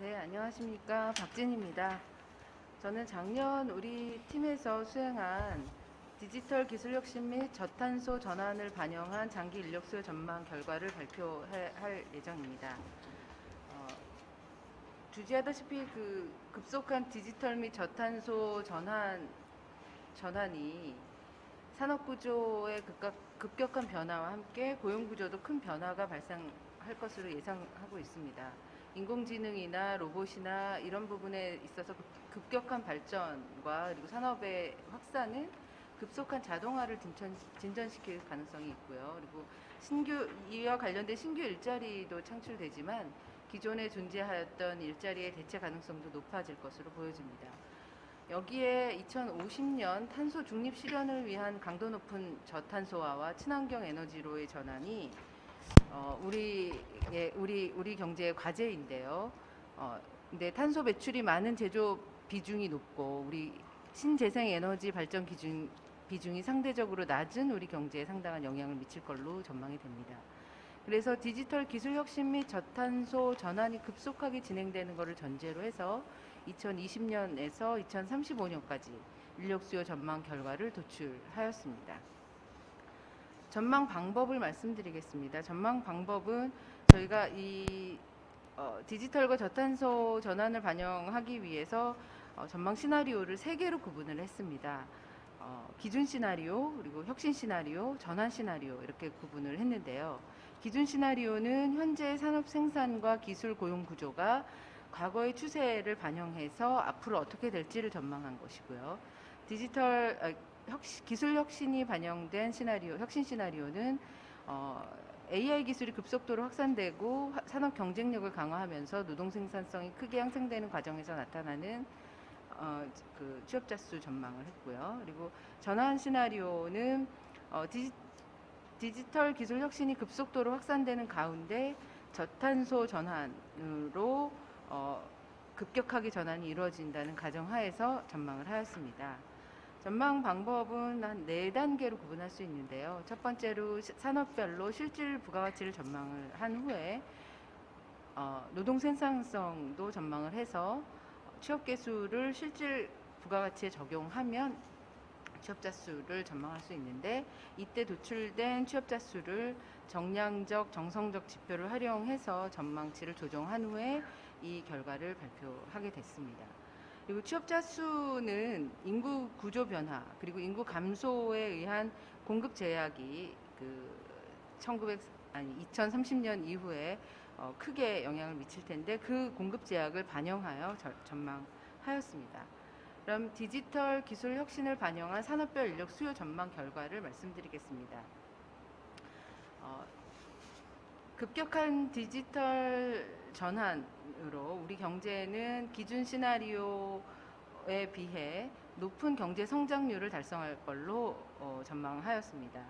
네, 안녕하십니까. 박진입니다. 저는 작년 우리 팀에서 수행한 디지털 기술 혁신 및 저탄소 전환을 반영한 장기 인력 수요 전망 결과를 발표할 예정입니다. 어, 주지하다시피 그 급속한 디지털 및 저탄소 전환 전환이 산업 구조의 급격한 변화와 함께 고용 구조도 큰 변화가 발생할 것으로 예상하고 있습니다. 인공지능이나 로봇이나 이런 부분에 있어서 급- 급격한 발전과 그리고 산업의 확산은 급속한 자동화를 진전, 진전 시킬 가능성이 있고요. 그리고 신규 이와 관련된 신규 일자리도 창출되지만 기존에 존재하였던 일자리의 대체 가능성도 높아질 것으로 보여집니다. 여기에 2050년 탄소 중립 실현을 위한 강도 높은 저탄소화와 친환경 에너지로의 전환이 어, 우리 의 우리 우리 경제의 과제인데요. 어, 근데 탄소 배출이 많은 제조 비중이 높고 우리 신재생 에너지 발전 기준 비중이 상대적으로 낮은 우리 경제에 상당한 영향을 미칠 걸로 전망이 됩니다. 그래서 디지털 기술 혁신 및 저탄소 전환이 급속하게 진행되는 것을 전제로 해서 2020년에서 2035년까지 인력 수요 전망 결과를 도출하였습니다. 전망 방법을 말씀드리겠습니다. 전망 방법은 저희가 이 어, 디지털과 저탄소 전환을 반영하기 위해서 어, 전망 시나리오를 세 개로 구분을 했습니다. 어, 기준 시나리오, 그리고 혁신 시나리오, 전환 시나리오 이렇게 구분을 했는데요. 기준 시나리오는 현재 산업 생산과 기술 고용 구조가 과거의 추세를 반영해서 앞으로 어떻게 될지를 전망한 것이고요. 디지털 아, 혁신- 기술 혁신이 반영된 시나리오, 혁신 시나리오는 어, AI 기술이 급속도로 확산되고 화- 산업 경쟁력을 강화하면서 노동 생산성이 크게 향상되는 과정에서 나타나는 어, 그 취업자 수 전망을 했고요. 그리고 전환 시나리오는 어, 디지, 디지털 기술 혁신이 급속도로 확산되는 가운데 저탄소 전환으로 어, 급격하게 전환이 이루어진다는 가정하에서 전망을 하였습니다. 전망 방법은 한 네 단계로 구분할 수 있는데요. 첫 번째로 시- 산업별로 실질 부가가치를 전망을 한 후에 어, 노동 생산성도 전망을 해서 취업 개수를 실질 부가가치에 적용하면 취업자 수를 전망할 수 있는데 이때 도출된 취업자 수를 정량적 정성적 지표를 활용해서 전망치를 조정한 후에 이 결과를 발표하게 됐습니다. 그리고 취업자 수는 인구 구조 변화 그리고 인구 감소에 의한 공급 제약이 그 1900 아니 2030년 이후에 어, 크게 영향을 미칠 텐데 그 공급 제약을 반영하여 저- 전망하였습니다. 그럼 디지털 기술 혁신을 반영한 산업별 인력 수요 전망 결과를 말씀드리겠습니다. 어, 급격한 디지털 전환 으로 우리 경제는 기준 시나리오에 비해 높은 경제 성장률을 달성할 걸로 어, 전망하였습니다.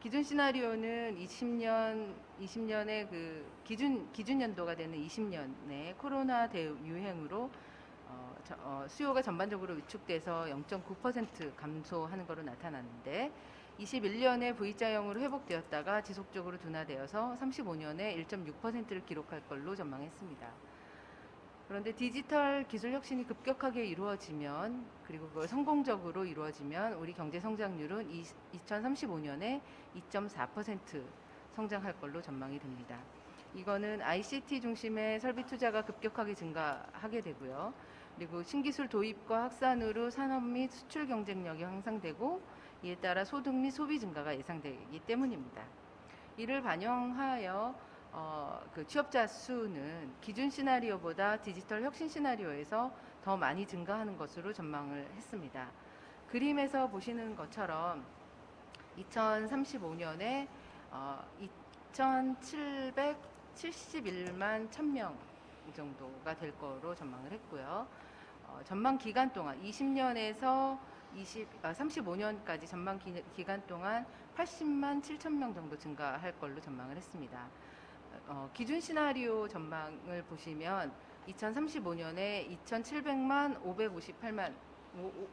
기준 시나리오는 20년 20년에 그 기준 기준 연도가 되는 20년에 코로나 대 유행으로 어, 저- 어, 수요가 전반적으로 위축돼서 0.9% 감소하는 것으로 나타났는데 21년에 V자형으로 회복되었다가 지속적으로 둔화되어서 35년에 1.6%를 기록할 걸로 전망했습니다. 그런데 디지털 기술 혁신이 급격하게 이루어지면 그리고 그걸 성공적으로 이루어지면 우리 경제 성장률은 2035년에 2.4% 성장할 걸로 전망이 됩니다. 이거는 ICT 중심의 설비 투자가 급격하게 증가하게 되고요. 그리고 신기술 도입과 확산으로 산업 및 수출 경쟁력이 향상되고 이에 따라 소득 및 소비 증가가 예상되기 때문입니다. 이를 반영하여 어, 그 취업자 수는 기준 시나리오보다 디지털 혁신 시나리오에서 더 많이 증가하는 것으로 전망을 했습니다. 그림에서 보시는 것처럼 2035년에 어, 2,771만 1000명 정도가 될 거로 전망을 했고요. 어, 전망 기간 동안 20년에서 20, 아, 35년까지 전망 기, 기간 동안 80만 7천 명 정도 증가할 걸로 전망을 했습니다. 어, 기준 시나리오 전망을 보시면 2035년에 2,700만 558만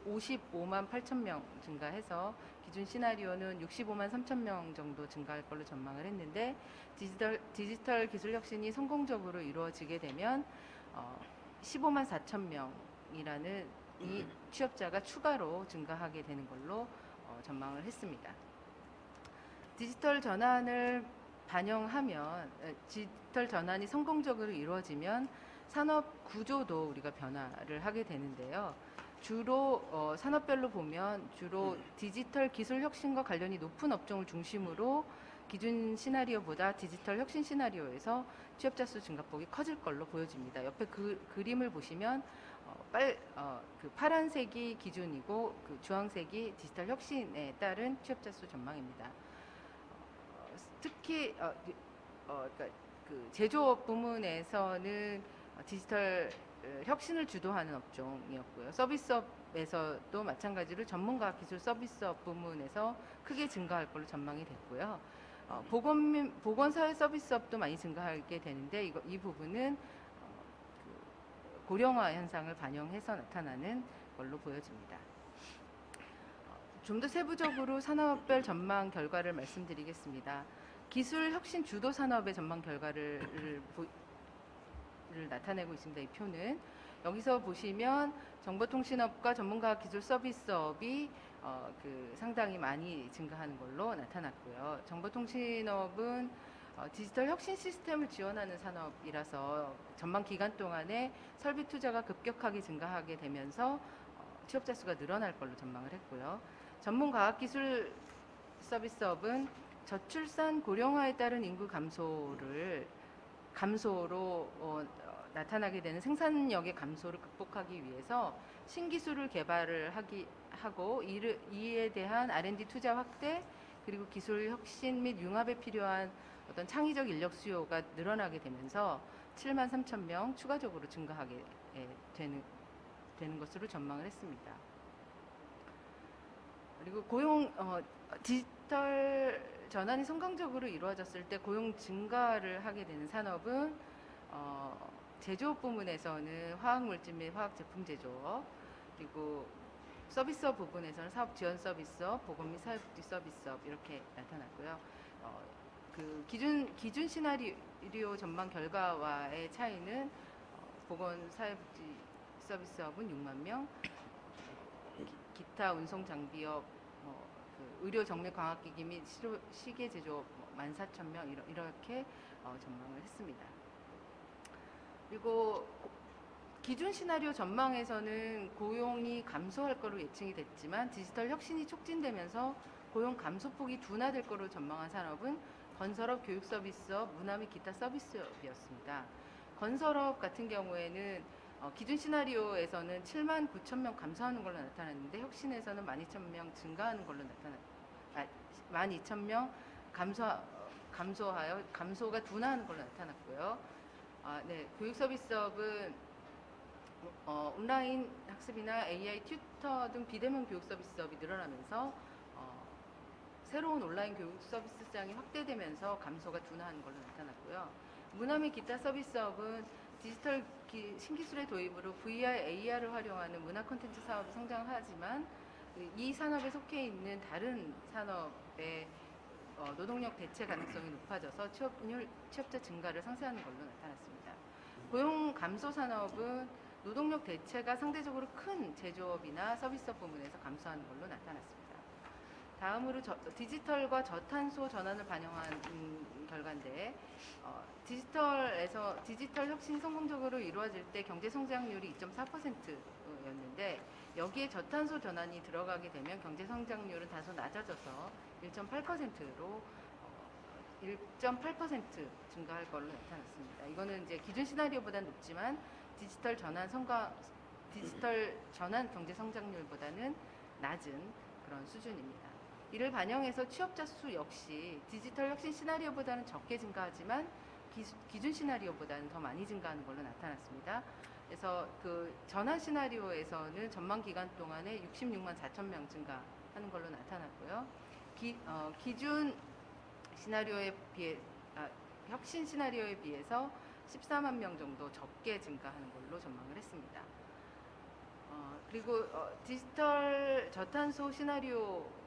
55만 8천 명 증가해서 기준 시나리오는 65만 3천 명 정도 증가할 걸로 전망을 했는데 디지털, 디지털 기술 혁신이 성공적으로 이루어지게 되면 어, 15만 4천 명이라는 이 취업자가 추가로 증가하게 되는 걸로 어, 전망을 했습니다. 디지털 전환을 반영하면 에, 디지털 전환이 성공적으로 이루어지면 산업 구조도 우리가 변화를 하게 되는데요. 주로 어, 산업별로 보면 주로 디지털 기술 혁신과 관련이 높은 업종을 중심으로 기준 시나리오보다 디지털 혁신 시나리오에서 취업자 수 증가폭이 커질 걸로 보여집니다. 옆에 그 그림을 보시면 어, 빨, 어, 그 파란색이 기준이고 그 주황색이 디지털 혁신에 따른 취업자 수 전망입니다. 어, 특히 어, 어, 그러니까 그 제조업 부문에서는 어, 디지털 어, 혁신을 주도하는 업종이었고요. 서비스업에서도 마찬가지로 전문가 기술 서비스업 부문에서 크게 증가할 걸로 전망이 됐고요. 어, 보건 보건사회 서비스업도 많이 증가하게 되는데 이거 이 부분은 고령화 현상을 반영해서 나타나는 걸로 보여집니다. 좀 더 세부적으로 산업별 전망 결과를 말씀드리겠습니다. 기술 혁신 주도 산업의 전망 결과를 보- 를 나타내고 있습니다. 이 표는 여기서 보시면 정보통신업과 전문가 기술 서비스업이 어, 그 상당히 많이 증가하는 걸로 나타났고요. 정보통신업은 어, 디지털 혁신 시스템을 지원하는 산업이라서 전망 기간 동안에 설비 투자가 급격하게 증가하게 되면서 어, 취업자 수가 늘어날 걸로 전망을 했고요. 전문 과학기술 서비스업은 저출산 고령화에 따른 인구 감소를 감소로 어, 어, 나타나게 되는 생산력의 감소를 극복하기 위해서 신기술을 개발을 하기 하고 이를, 이에 대한 R&D 투자 확대 그리고 기술 혁신 및 융합에 필요한 어떤 창의적 인력 수요가 늘어나게 되면서 7만 3천 명 추가적으로 증가하게 예, 되는 되는 것으로 전망을 했습니다. 그리고 고용 어, 디지털 전환이 성공적으로 이루어졌을 때 고용 증가를 하게 되는 산업은 어, 제조업 부문에서는 화학물질 및 화학 제품 제조업 그리고 서비스업 부분에서는 사업 지원 서비스업, 보건 및 사회복지 서비스업 이렇게 나타났고요. 어, 그 기준 기준 시나리오 전망 결과와의 차이는 어, 보건 사회복지 서비스업은 6만 명, 기, 기타 운송 장비업, 뭐, 그 의료 정밀 광학기기 및 시로, 시계 제조업 14,000명 이러- 이렇게 어, 전망을 했습니다. 그리고 고- 기준 시나리오 전망에서는 고용이 감소할 거로 예측이 됐지만 디지털 혁신이 촉진되면서 고용 감소폭이 둔화될 거로 전망한 산업은 건설업, 교육 서비스업, 문화 및 기타 서비스업이었습니다. 건설업 같은 경우에는 어, 기준 시나리오에서는 7만 9천 명 감소하는 걸로 나타났는데 혁신에서는 12,000명 증가하는 걸로 나타났 아, 12,000명 감소 감소하여 감소가 둔화하는 걸로 나타났고요. 아, 네, 교육 서비스업은 어, 온라인 학습이나 AI 튜터 등 비대면 교육 서비스업이 늘어나면서 어, 새로운 온라인 교육 서비스 시장이 확대되면서 감소가 둔화하는 걸로 나타났고요. 문화 및 기타 서비스업은 디지털 기- 신기술의 도입으로 VR, AR을 활용하는 문화 콘텐츠 사업이 성장하지만 그이 산업에 속해 있는 다른 산업의 어, 노동력 대체 가능성이 높아져서 취업률, 취업자 증가를 상쇄하는 걸로 나타났습니다. 고용 감소 산업은 노동력 대체가 상대적으로 큰 제조업이나 서비스업 부문에서 감소하는 걸로 나타났습니다. 다음으로 저- 디지털과 저탄소 전환을 반영한 음, 결과인데 어, 디지털에서 디지털 혁신이 성공적으로 이루어질 때 경제 성장률이 2.4%였는데 여기에 저탄소 전환이 들어가게 되면 경제 성장률은 다소 낮아져서 1.8%로 1.8% 증가할 걸로 나타났습니다. 이거는 이제 기준 시나리오보다는 높지만 디지털 전환 성과 디지털 전환 경제 성장률보다는 낮은 그런 수준입니다. 이를 반영해서 취업자 수 역시 디지털 혁신 시나리오보다는 적게 증가하지만 기준 시나리오보다는 더 많이 증가하는 걸로 나타났습니다. 그래서 그 전환 시나리오에서는 전망 기간 동안에 66만 4천 명 증가하는 걸로 나타났고요. 기, 어, 기준 시나리오에 비해 아, 혁신 시나리오에 비해서 14만 명 정도 적게 증가하는 걸로 전망을 했습니다. 어, 그리고 어, 디지털 저탄소 시나리오 어,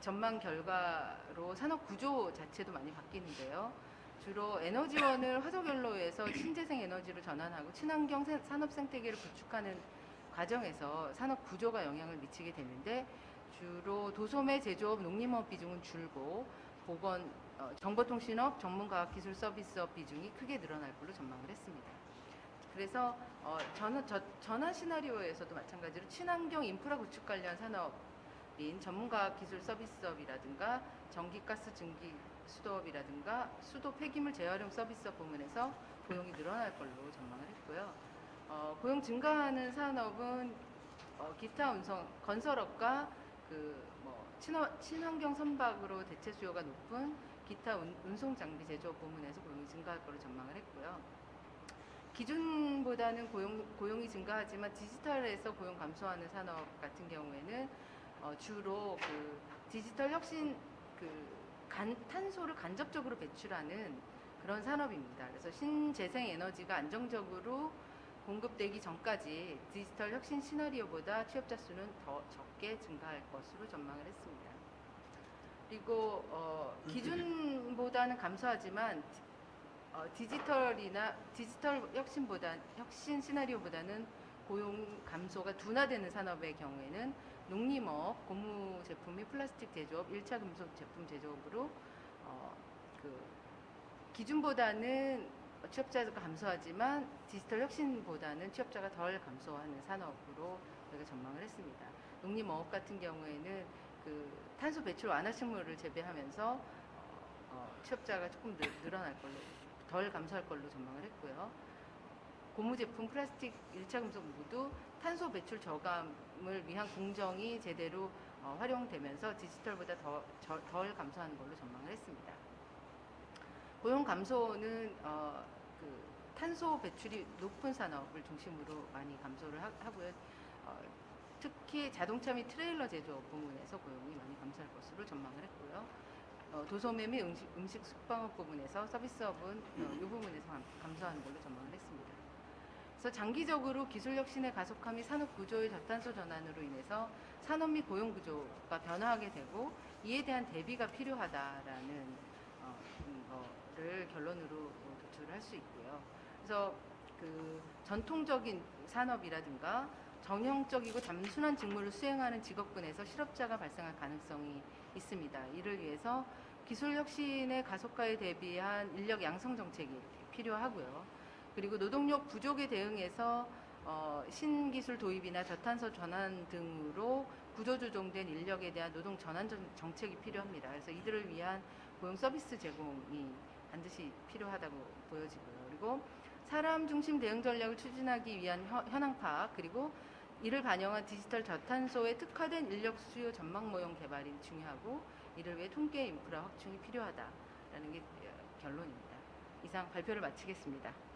전망 결과로 산업 구조 자체도 많이 바뀌는데요. 주로 에너지원을 화석연료에서 신재생 에너지로 전환하고 친환경 생- 산업 생태계를 구축하는 과정에서 산업 구조가 영향을 미치게 되는데 주로 도소매 제조업 농림업 비중은 줄고 보건 어, 정보통신업 전문과학기술 서비스업 비중이 크게 늘어날 걸로 전망을 했습니다. 그래서 어, 전, 저, 전환 시나리오에서도 마찬가지로 친환경 인프라 구축 관련 산업 인 전문과학기술 서비스업이라든가 전기가스 증기 수도업이라든가 수도 폐기물 재활용 서비스업 부문에서 고용이 늘어날 걸로 전망을 했고요. 어, 고용 증가하는 산업은 어, 기타 운송 건설업과 그뭐 친환경 선박으로 대체 수요가 높은 기타 운, 운송 장비 제조업 부문에서 고용이 증가할 걸로 전망을 했고요. 기준보다는 고용, 고용이 증가하지만 디지털에서 고용 감소하는 산업 같은 경우에는 어, 주로 그 디지털 혁신 그 간, 탄소를 간접적으로 배출하는 그런 산업입니다. 그래서 신재생 에너지가 안정적으로 공급되기 전까지 디지털 혁신 시나리오보다 취업자 수는 더 적게 증가할 것으로 전망을 했습니다. 그리고 어, 기준보다는 감소하지만 디- 어, 디지털이나 디지털 혁신보다 혁신 시나리오보다는 고용 감소가 둔화되는 산업의 경우에는 농림업, 고무 제품 및 플라스틱 제조업, 1차 금속 제품 제조업으로 어, 그 기준보다는 취업자가 감소하지만 디지털 혁신보다는 취업자가 덜 감소하는 산업으로 저희가 전망을 했습니다. 농림업 같은 경우에는 그 탄소 배출 완화 식물을 재배하면서 어, 어, 취업자가 조금 늘, 늘어날 걸로 덜 감소할 걸로 전망을 했고요. 고무 제품, 플라스틱, 1차 금속 모두 탄소 배출 저감을 위한 공정이 제대로 어, 활용되면서 디지털보다 더, 저- 덜 감소하는 걸로 전망을 했습니다. 고용 감소는 어, 그 탄소 배출이 높은 산업을 중심으로 많이 감소를 하, 하고요. 어, 특히 자동차 및 트레일러 제조업 부문에서 고용이 많이 감소할 것으로 전망을 했고요. 어, 도소매 및 음식, 음식 숙박업 부분에서 서비스업은 어, 이 부분에서 감- 감소하는 걸로 전망을 했습니다. 그래서 장기적으로 기술 혁신의 가속함이 산업 구조의 저탄소 전환으로 인해서 산업 및 고용 구조가 변화하게 되고 이에 대한 대비가 필요하다라는 어, 음, 거를 결론으로 도출을 할 수 있고요. 그래서 그 전통적인 산업이라든가 정형적이고 단순한 직무를 수행하는 직업군에서 실업자가 발생할 가능성이 있습니다. 이를 위해서 기술 혁신의 가속화에 대비한 인력 양성 정책이 필요하고요. 그리고 노동력 부족에 대응해서 어, 신기술 도입이나 저탄소 전환 등으로 구조조정된 인력에 대한 노동 전환 정- 정책이 필요합니다. 그래서 이들을 위한 고용 서비스 제공이 반드시 필요하다고 보여지고요. 그리고 사람 중심 대응 전략을 추진하기 위한 현- 현황 파악 그리고 이를 반영한 디지털 저탄소에 특화된 인력 수요 전망 모형 개발이 중요하고 이를 위해 통계 인프라 확충이 필요하다라는 게 어, 결론입니다. 이상 발표를 마치겠습니다.